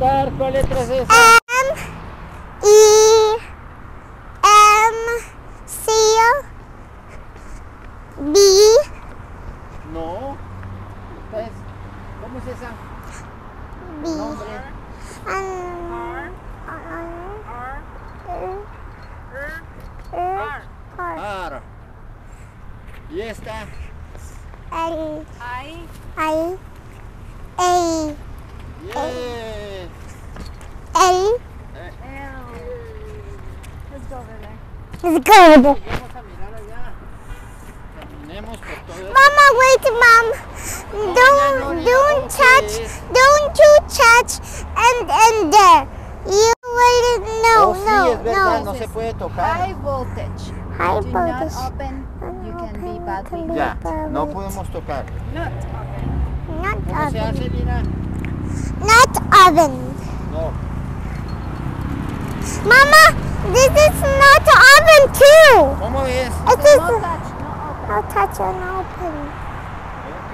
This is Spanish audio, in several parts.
¿Cuál letra es esa? M E M C B No. Esta es- ¿Cómo es esa? B Nombre. and R R. Y esta. I I todo esto. Mama, wait, mom. Don't, don't touch, don't you touch, and and there. You wait, no, oh, sí, no, es verdad, no no. se puede tocar. High voltage. High Do not open. You can be badly. Ya, no podemos tocar. Not open. Not ¿Cómo se oven. hace, Lina? Not oven. No. Mama, this is not oven too. ¿Cómo es? It No touch. No open. no touch and open. Ok,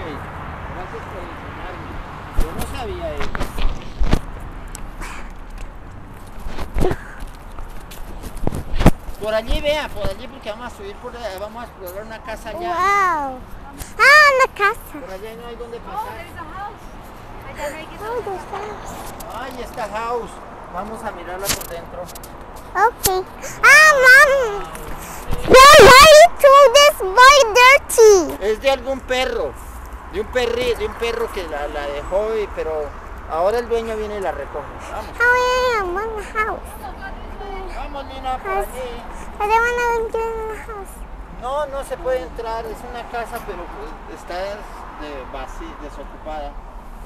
gracias por enseñarme. Yo no sabía eso. Por allí, vea, por allí, porque vamos a subir por allá, vamos a explorar una casa allá. Wow. Ah, la casa. Por allá no hay donde Oh, pasar. there's a house. I gotta make it Oh, there's house. Ay, esta house. Vamos a mirarla por dentro. Okay. Ah, mom. Why, you threw this boy dirty? Es de algún perro. De un perri, de un perro que la, la dejó, y, pero ahora el dueño viene y la recoge. Vamos. How am on the house. Vamos, Lina, por allí. I don't want to get in the house. No, no se puede entrar, es una casa, pero pues, está de vací, desocupada.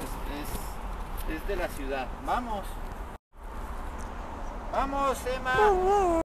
Es, es, es de la ciudad. Vamos. Vamos, Emma.